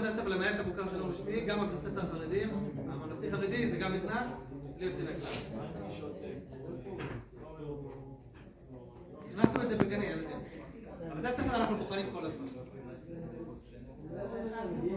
בתי הספר למעט המוכר שאינו רשמי, גם בבתי הספר החרדים, הממלכתי חרדי זה גם נכנס, בלי יוצא מהכלל. הכנסנו את זה בגני ילדים. בבתי הספר אנחנו בוחנים כל הזמן.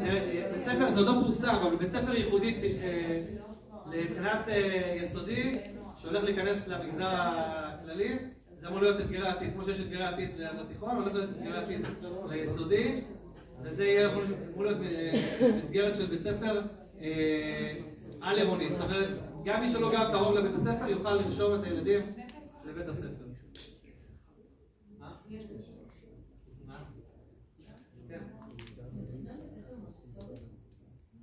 אה, בית ספר, זה עוד לא פורסם, אבל בית ספר ייחודי אה, לבחינת אה, יסודי, שהולך להיכנס למגזר הכללי, זה אמור להיות אתגרי העתיד, כמו שיש אתגרי העתיד לתיכון, הולך להיות אתגרי העתיד ליסודי, וזה יהיה אמור להיות מסגרת של בית ספר על-עירוני. זאת אומרת, גם מי שלא גר קרוב לבית הספר יוכל לרשום את הילדים לבית הספר.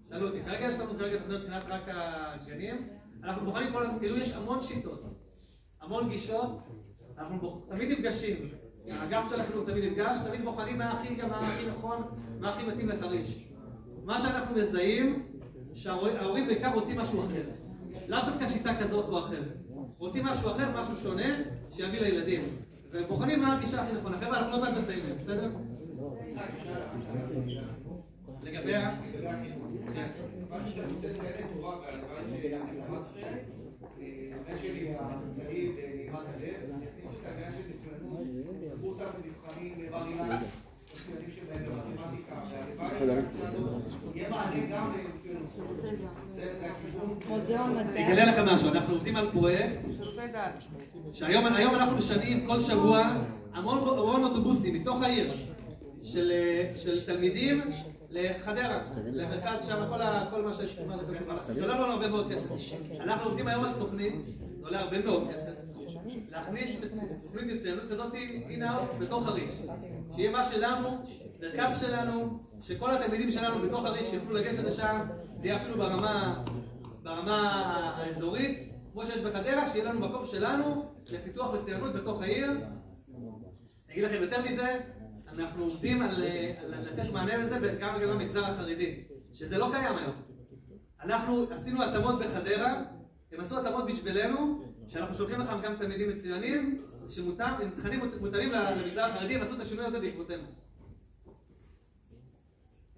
שאלו אותי, כרגע יש לנו כרגע תוכניות מבחינת רק הגנים, אנחנו בוחנים כל הזמן, כאילו יש המון שיטות, המון גישות, אנחנו תמיד נפגשים, האגף של החינוך תמיד נפגש, תמיד בוחנים מה הכי, גם מה הכי נכון, מה הכי מתאים לחריש. מה שאנחנו מזהים, שההורים בעיקר רוצים משהו אחר. לאו דווקא שיטה כזאת או אחרת. רוצים משהו אחר, משהו שונה, שיביא לילדים. ובוחנים מה הגישה הכי נכונה. חבר'ה, אנחנו לא מעט מסיימים, בסדר? לגבי ה... מה שאני רוצה לציין לטובה, הבן שלי הצעיר הלב, הכניסו את העניין של מצוינות, לקחו אותם למבחנים בר אילן, מצוינים שלהם במתמטיקה, והלוואי יהיה מענה גם למצוינות. אני אגלה לכם משהו, אנחנו עובדים על פרויקט שהיום אנחנו משנים כל שבוע המון אוטובוסים מתוך העיר של תלמידים לחדרה, למרכז שם, כל מה שקשור. זה עולה לנו הרבה מאוד כסף. אנחנו עובדים היום על תוכנית, זה עולה הרבה מאוד כסף, להכניס תוכנית מצוינות כזאת אינאוס בתוך חריש. שיהיה מה שלנו, מרכז שלנו, שכל התלמידים שלנו בתוך חריש יוכלו לגשת לשם, זה יהיה אפילו ברמה, ברמה האזורית, כמו שיש בחדרה, שיהיה לנו מקום שלנו לפיתוח מצוינות בתוך העיר. אני אגיד לכם יותר מזה, אנחנו עובדים על, על לתת מענה לזה גם לגבי המגזר החרדי, שזה לא קיים היום. אנחנו עשינו התאמות בחדרה, הם עשו התאמות בשבילנו, שאנחנו שולחים לכם גם תלמידים מצוינים, שמותאמים, תכנים מותאמים למגזר החרדי, הם עשו את השינוי הזה בעקבותינו.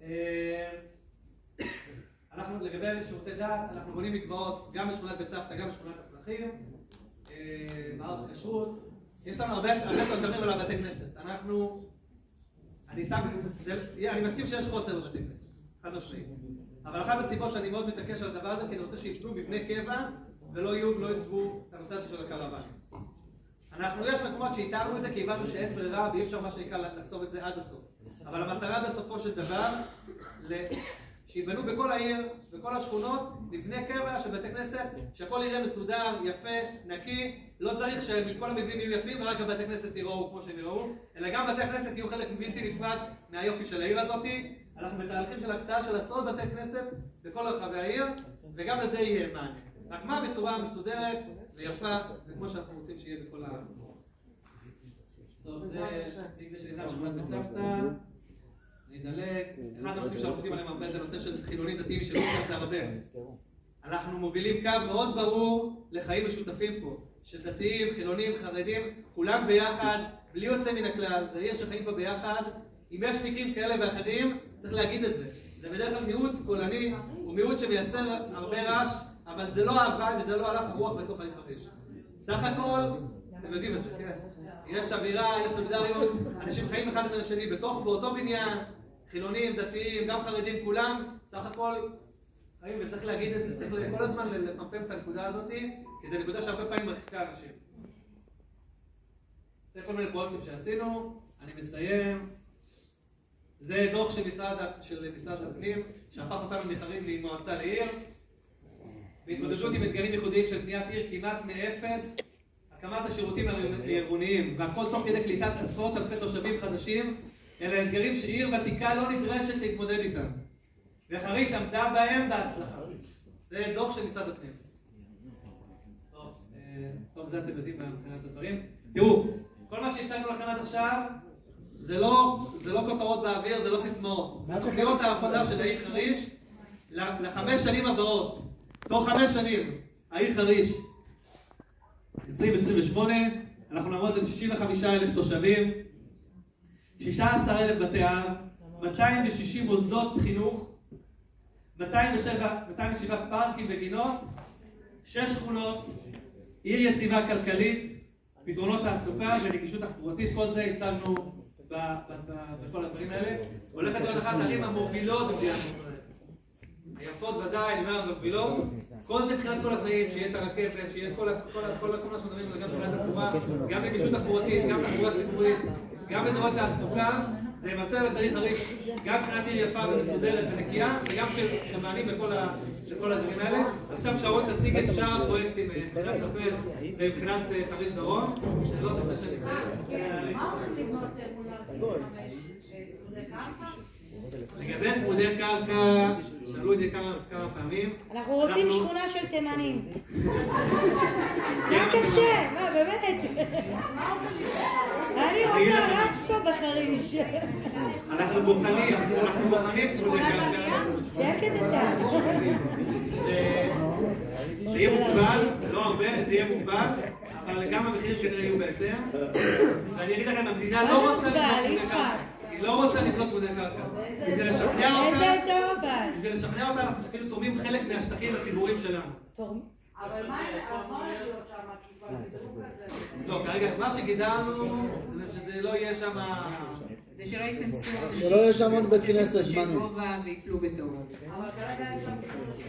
אה, אנחנו לגבי שירותי דת, אנחנו בונים מקוואות גם בשכונת בית צוותא, גם בשכונת הפרחים, אה, מערכת כשרות. יש לנו הרבה יותר על בתי כנסת. אנחנו אני שם, אני מסכים שיש חוסר בבתי כנסת, חד משמעית. אבל אחת הסיבות שאני מאוד מתעקש על הדבר הזה, כי אני רוצה שיפנו מבני קבע ולא יהיו, לא יצבו את הנושא הזה של הקרוונים. אנחנו, יש מקומות שאיתרנו את זה כי הבנו שאין ברירה ואי אפשר מה שנקרא לעשות את זה עד הסוף. אבל המטרה בסופו של דבר, שיבנו בכל העיר, בכל השכונות, מבנה קבע של בתי כנסת, שהכל יראה מסודר, יפה, נקי, לא צריך שכל המבנים יהיו יפים ורק הבתי כנסת יראו כמו שהם יראו, אלא גם בתי הכנסת יהיו חלק בלתי נפרד מהיופי של העיר הזאתי. אנחנו בתהליכים של הקצאה של עשרות בתי כנסת בכל רחבי העיר, וגם לזה יהיה מענה. רק מה בצורה מסודרת ויפה, וכמו שאנחנו רוצים שיהיה בכל ה... טוב, זה מקווה שניתן שכונת בצוותא. נדלג. אחד הנושאים שאנחנו עובדים עליהם הרבה זה נושא של חילונים דתיים את זה הרבה. אנחנו מובילים קו מאוד ברור לחיים משותפים פה. של דתיים, חילונים, חרדים, כולם ביחד, בלי יוצא מן הכלל, זה עיר שחיים פה ביחד. אם יש מקרים כאלה ואחרים, צריך להגיד את זה. זה בדרך כלל מיעוט קולני, הוא מיעוט שמייצר הרבה רעש, אבל זה לא אהבה וזה לא הלך הרוח בתוך העיר חריש. סך הכל, אתם יודעים את זה, כן. יש אווירה, יש סולידריות, אנשים חיים אחד עם השני בתוך, באותו בניין, חילונים, דתיים, גם חרדים, כולם, סך הכל חיים, וצריך להגיד את זה, צריך כל הזמן לפמפם את הנקודה הזאת, כי זו נקודה שהרבה פעמים מרחיקה אנשים. זה כל מיני פרויקטים שעשינו, אני מסיים. זה דוח של משרד הפנים, שהפך אותנו מחרים ממועצה לעיר. בהתמודדות עם אתגרים ייחודיים של בניית עיר כמעט מאפס, הקמת השירותים הארגוניים, והכל תוך כדי קליטת עשרות אלפי תושבים חדשים, אלה אתגרים שעיר ותיקה לא נדרשת להתמודד איתם. וחריש עמדה בהם בהצלחה. זה דוח של משרד הפנים. טוב, זה אתם יודעים מבחינת הדברים. תראו, כל מה שהצגנו לכם עד עכשיו, זה לא, זה לא כותרות באוויר, זה לא סיסמאות. זה תוכניות העבודה של העיר חריש לחמש שנים הבאות. תוך חמש שנים, העיר חריש, 2028, אנחנו נעמוד על 65 אלף תושבים, 16 אלף בתי אב, 260 מוסדות חינוך, 207, 207 פארקים וגינות, 6 שכונות, עיר יציבה כלכלית, פתרונות תעסוקה ונגישות תחבורתית, כל זה הצגנו בכל הדברים האלה. הולכת להיות אחת הערים המובילות במדינת ישראל. היפות ודאי, אני אומר המובילות. כל זה מבחינת כל התנאים, שיהיה את הרכבת, שיהיה את כל ה- כל ה- כל ה- כל מה שאנחנו מדברים עליו, גם מבחינת התחבורה, גם נגישות תחבורתית, גם תחבורה ציבורית, גם אזורי תעסוקה. זה ימצב את העיר חריש גם מבחינת עיר יפה ומסודרת ונקייה, וגם של של מענים לכל הדברים האלה. עכשיו שרון תציג את שאר הפרויקטים אה, מבחינת רפז ומבחינת אה, חריש דרום. שאלות לפני שאני אסיים? מה הולכים לבנות מול ארבעים וחמש צמודי קרקע? לגבי צמודי קרקע, שאלו את זה כמה פעמים. אנחנו רוצים שכונה של תימנים. כן, מה קשה? מה, באמת? אני רוצה. רסקו בחריש. אנחנו בוחנים, אנחנו בוחנים צמודי קרקע. שקט אתה. זה יהיה מוגבל, לא הרבה, זה יהיה מוגבל, אבל גם המחירים כנראה יהיו בהתאם. ואני אגיד לכם, המדינה לא רוצה צמודי יצחק? קרקע. היא לא רוצה לבנות צמודי קרקע. כדי לשכנע אותה, איזה אזור אבל? בשביל לשכנע אותה אנחנו כאילו תורמים חלק מהשטחים הציבוריים שלנו. אבל מה הולך להיות שם? כזה. לא, כרגע, מה שגידרנו, זה שזה לא יהיה שם... כדי שלא ייכנסו אנשים שלא יהיה שם עוד בית כנסת, זמני. גובה ויפלו. אבל כרגע יש שם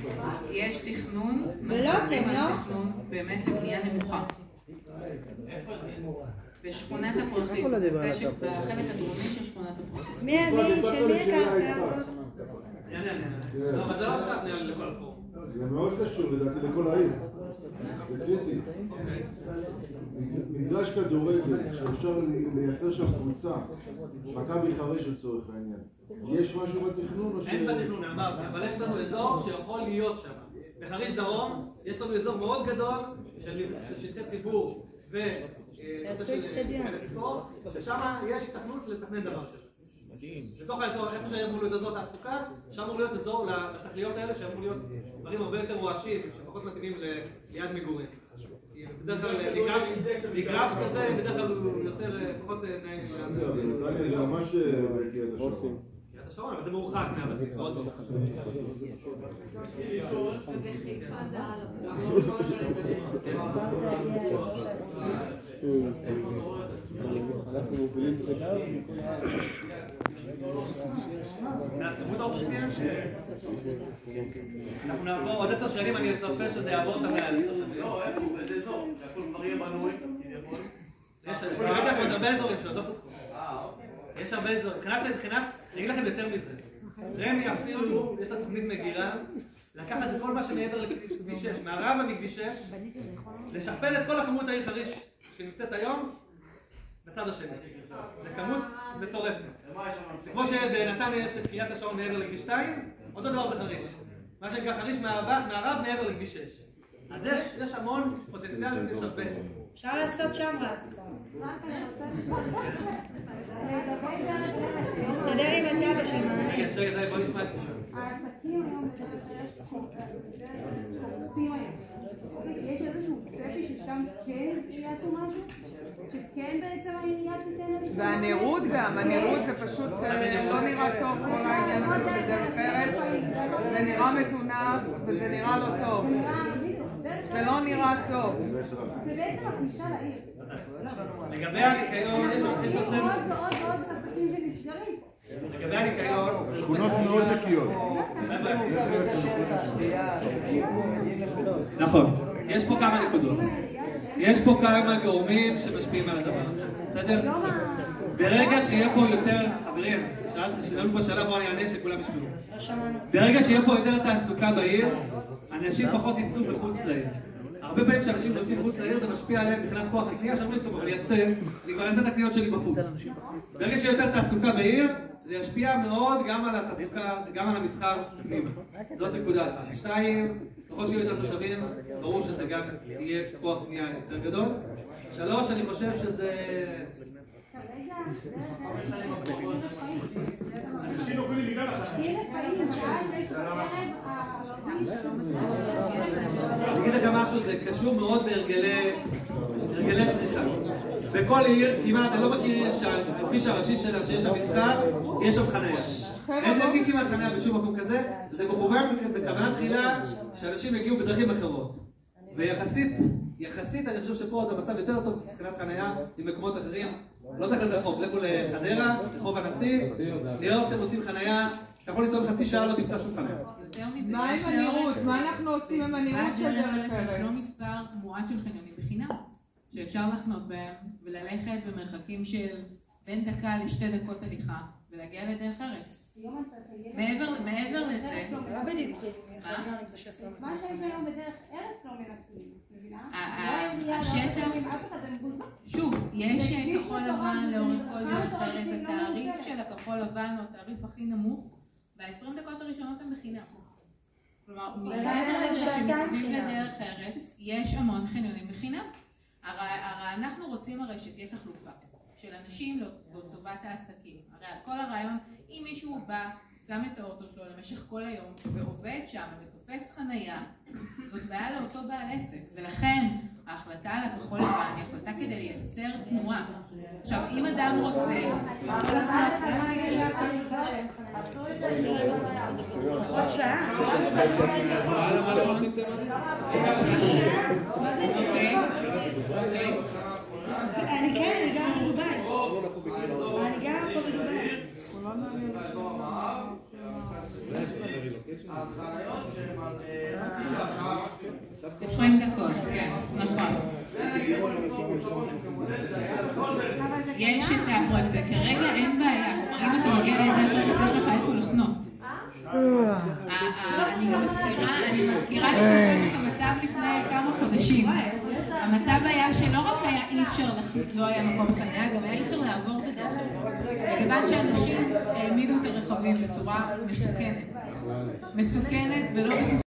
שבת. יש תכנון, ולא על לא? תכנון באמת לבנייה נמוכה. בשכונת הפרחים, בחלק הדרומי של שכונת הפרחים. מי מי? של מי הקרקע הזאת? אני אני אענה. לא, אבל זה לא עכשיו נראה לי לכל הפורום. זה מאוד קשור לדעתי לכל העיר. זה קריטי. אוקיי. מגרש כדורגל שאפשר לייצר שם קבוצה, מכבי חריש לצורך העניין. יש משהו בתכנון או ש... אין בתכנון, אמרתי, אבל יש לנו אזור שיכול להיות שם. בחריש דרום יש לנו אזור מאוד גדול של של שטחי ציבור אה, ששם יש התכנות לתכנן דבר כזה. בתוך האזור, איפה שאמור להיות אזור תעסוקה, שם אמור להיות אזור לתכליות האלה שאמור להיות דברים הרבה יותר רועשים, שפחות מתאימים ליד מגורים. בדרך כלל מגרש, כזה, בדרך כלל הוא יותר, אה, פחות אה, נעים. בנתניה זה ממש בקריית השרון. קריית השרון, אבל זה מורחק מהבתים, מאוד מורחק. אנחנו מובילים הקו. מבחינת כמות האוכלוסייה, אנחנו נעבור, עוד עשר שנים אני מצפה שזה יעבור את המאה. לא, איפה, באיזה אזור? שהכל כבר יהיה בנוי. יש הרבה אזורים שעוד לא פותחו. יש הרבה אזורים, מבחינת, אני אגיד לכם יותר מזה. רמ"י אפילו, יש לה תוכנית מגירה, לקחת את כל מה שמעבר לכביש 6, מערבה מכביש 6, לשכפל את כל הכמות העיר חריש שנמצאת היום בצד השני. זה כמות מטורפת. יש? כמו שבנתניה יש את קריית השעון מעבר לכביש 2, אותו דבר בחריש. מה שנקרא חריש מערב, מעבר לכביש 6. אז יש, יש המון פוטנציאל ויש הרבה. אפשר לעשות שם רסקו. מסתדר עם התב"ע של? רגע, בוא נשמע את זה. העסקים היום בדרך כלל קורסים היום. יש איזשהו צפי ששם כן יעשו משהו? שכן בעצם העירייה תיתן איזשהו... והנראות גם, הנראות זה פשוט אה, לא נראה טוב כל העניין הזה של דרך ארץ, זה נראה מטונף וזה נראה לא טוב, זה לא נראה טוב. זה בעצם הכניסה לעיר. לגבי הניקיון, יש עוד. ועוד ועוד עסקים שנסגרים. לגבי הניקיון, שכונות מאוד נקיות. נכון, יש פה כמה נקודות. יש פה כמה גורמים שמשפיעים על הדבר הזה, בסדר? ברגע שיהיה פה יותר, חברים, שאלנו פה שאלה, בואו אני אענה שכולם ישמעו. לא. ברגע שיהיה פה יותר תעסוקה בעיר, אנשים פחות יצאו מחוץ לעיר. הרבה פעמים כשאנשים נוסעים מחוץ לעיר זה משפיע עליהם מבחינת כוח הקנייה, שאומרים, טוב, אבל אני אצא, אני כבר אעשה את הקניות שלי בחוץ. ברגע שיהיה יותר תעסוקה בעיר, זה ישפיע מאוד גם על התעסוקה, גם על המסחר פנימה. זאת נקודה אחת. שתיים, ככל שיהיו יותר תושבים, ברור שזה גם יהיה כוח קנייה יותר גדול. שלוש, אני חושב שזה... אנשים יכולים בגלל החיים. עיר חיים, ואז יש בקרב הערבים אני אגיד לכם משהו, זה קשור מאוד בהרגלי הרגלי צריכה. בכל עיר, כמעט, אני לא מכיר עיר שהכביש הראשי שלה, שיש שם מסחר, יש שם חניה. אין אין כמעט חניה בשום מקום כזה, זה מכוון בכ- בכוונה תחילה שאנשים יגיעו בדרכים אחרות. ויחסית, יחסית אני חושב שפה עוד המצב יותר טוב מבחינת חניה ממקומות אחרים. לא צריך ללכת רחוק, לכו לחדרה, רחוב הנשיא, נראה אתכם רוצים חניה, אתה יכול להסתובב חצי שעה לא תמצא שום חניה. יותר מזה, מה יש עם הנראות? מה אנחנו עושים עם הנראות של דרך ארץ ישנו? מספר מועט של חניונים בחינם, שאפשר לחנות בהם וללכת במרחקים של בין דקה לשתי דקות הליכה ולהגיע לדרך ארץ. מעבר לזה, לא בדיוק. מה? מה שיש היום בדרך ארץ לא מנצלים, מבינה? לא השטח-. שוב, יש כחול לבן לאורך כל דרך ארץ, לא התעריף. של הכחול לבן הוא התעריף הכי נמוך, וה-20 דקות הראשונות הן בחינם. כלומר, מעבר לזה שמסביב. לדרך ארץ, יש המון חניונים בחינם. הרי, הרי אנחנו רוצים הרי שתהיה תחלופה של אנשים לטובת העסקים. הרי כל הרעיון, אם מישהו בא, שם את האוטו שלו למשך כל היום ועובד שם ותופס חנייה, זאת בעיה לאותו בעל עסק. ולכן ההחלטה על הכחול לבן היא החלטה כדי לייצר תנועה. עכשיו, אם אדם רוצה. אוקיי? אוקיי? אני כן, אני בדובאי. אני גרה פה בדובאי. החניות שהן על אה, חצי שעה 20 דקות, כן, נכון. יש את הפרויקט הזה, כרגע אין בעיה, אם אתה מגיע ארץ יש לך איפה לחנות. ה- ה- אני מזכירה, אני מזכירה לכם את המצב לפני כמה חודשים. המצב היה שלא רק היה אי אפשר, לא היה מקום חניה, גם היה אי אפשר לעבור בדרך. מכיוון שאנשים העמידו את הרכבים בצורה מסוכנת. מסוכנת ולא בטוחה.